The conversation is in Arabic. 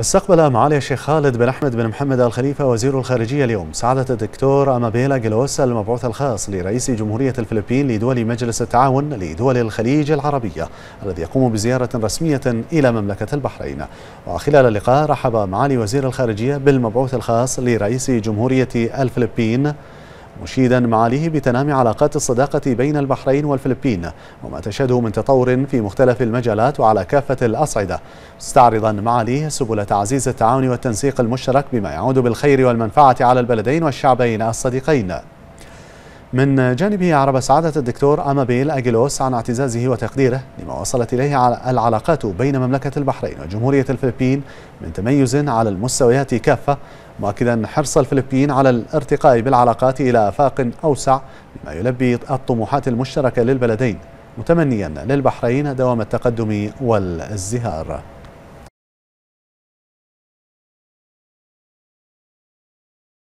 استقبل معالي الشيخ خالد بن أحمد بن محمد الخليفة وزير الخارجية اليوم. سعادة الدكتور أمابيلا جلوس المبعوث الخاص لرئيس جمهورية الفلبين لدول مجلس التعاون لدول الخليج العربية الذي يقوم بزيارة رسمية إلى مملكة البحرين. وخلال اللقاء رحب معالي وزير الخارجية بالمبعوث الخاص لرئيس جمهورية الفلبين مشيدا معاليه بتنامي علاقات الصداقة بين البحرين والفلبين وما تشهده من تطور في مختلف المجالات وعلى كافة الأصعدة. مستعرضا معاليه سبل تعزيز التعاون والتنسيق المشترك بما يعود بالخير والمنفعة على البلدين والشعبين الصديقين. من جانبه عرب سعادة الدكتور أمابيل أجيلوس عن اعتزازه وتقديره لما وصلت إليه العلاقات بين مملكة البحرين وجمهورية الفلبين من تميز على المستويات كافة مؤكدا حرص الفلبين على الارتقاء بالعلاقات إلى آفاق أوسع بما يلبي الطموحات المشتركة للبلدين متمنيا للبحرين دوام التقدم والازدهار.